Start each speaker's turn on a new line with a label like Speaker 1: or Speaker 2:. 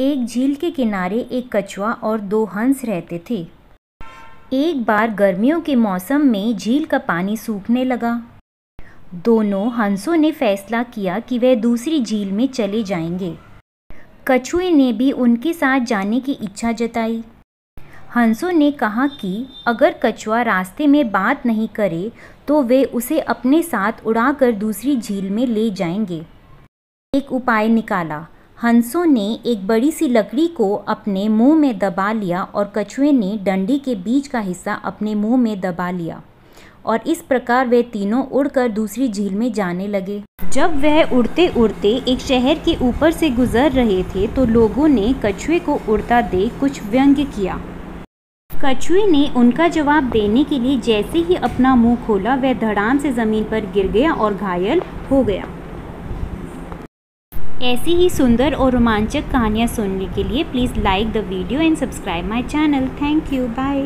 Speaker 1: एक झील के किनारे एक कछुआ और दो हंस रहते थे। एक बार गर्मियों के मौसम में झील का पानी सूखने लगा। दोनों हंसों ने फैसला किया कि वह दूसरी झील में चले जाएँगे। कछुए ने भी उनके साथ जाने की इच्छा जताई। हंसों ने कहा कि अगर कछुआ रास्ते में बात नहीं करे तो वे उसे अपने साथ उड़ाकर दूसरी झील में ले जाएँगे। एक उपाय निकाला। हंसों ने एक बड़ी सी लकड़ी को अपने मुँह में दबा लिया और कछुए ने डंडी के बीच का हिस्सा अपने मुँह में दबा लिया। और इस प्रकार वे तीनों उड़कर दूसरी झील में जाने लगे। जब वह उड़ते उड़ते एक शहर के ऊपर से गुजर रहे थे तो लोगों ने कछुए को उड़ता देख कुछ व्यंग्य किया। कछुए ने उनका जवाब देने के लिए जैसे ही अपना मुँह खोला, वह धड़ाम से ज़मीन पर गिर गया और घायल हो गया। ऐसी ही सुंदर और रोमांचक कहानियाँ सुनने के लिए please like the video and subscribe my channel thank you bye